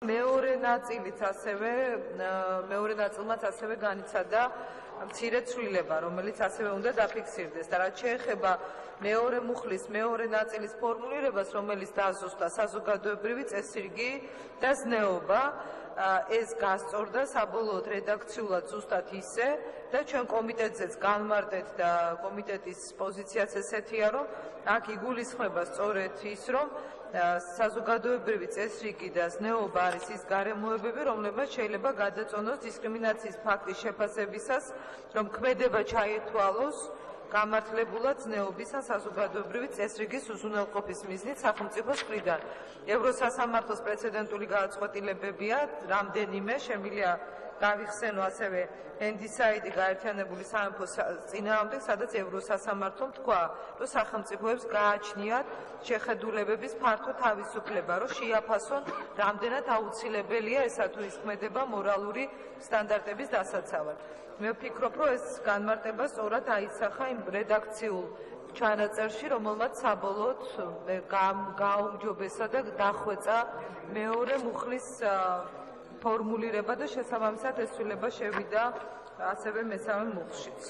მეორე ნაწილიც ასევე მეორე ნაწილმაც ასევე განიცადა მცირე ცვლილება, რომელიც ასევე უნდა დაფიქსირდეს. და რაც შეეხება მეორე მუხლის მეორე ნაწილის ფორმულირებას, რომელიც დაზუსტა საზოგადოებრივი წესრიგი და ზნეობა, ეს გასწორდა საბოლოოდ რედაქციულად ზუსტად ისე და ჩვენ კომიტეტზეც განმარტეთ და კომიტეტის პოზიციაც ესეთია, რომ აქ იგულისხმება სწორედ ის, რომ საზოგადოებრივი წესრიგი და ზნეობა არის ის გარემოებები, რომლებმაც შეიძლება გადაწონოს დისკრიმინაციის ფაქტის შეფასებისას, რომ ქმედება ჩაითვალოს გამართლებულად ზნეობის ან საზოგადოებრივი წესრიგის უზრუნველყოფის მიზნით სახელმწიფოს მხრიდან. ევროსასამართლოს პრეცედენტული გადაწყვეტილებებია რამდენიმე შემილია გავიხსენო ასევე ენდისაიდი გაერთიანებული სამეფოს წინააღმდეგ, სადაც ევროსასამართლომ თქვა, რომ სახელმწიფოებს გააჩნიათ შეხედულებების ფართო თავისუფლება, რომ შეაფასონ რამდენად აუცილებელია ესა თუ ის ქმედება მორალური სტანდარტების დასაცავად. მე ვფიქრობ, რომ ეს განმარტება სწორად აისახა იმ რედაქციულ ჩანაწერში, რომელმაც საბოლოოდ გააუმჯობესა და დახვეწა მეორე მუხლის ფორმულირება და შესაბამისად ეს ცვლილება შევიდა ასევე მესამე მუხლშიც.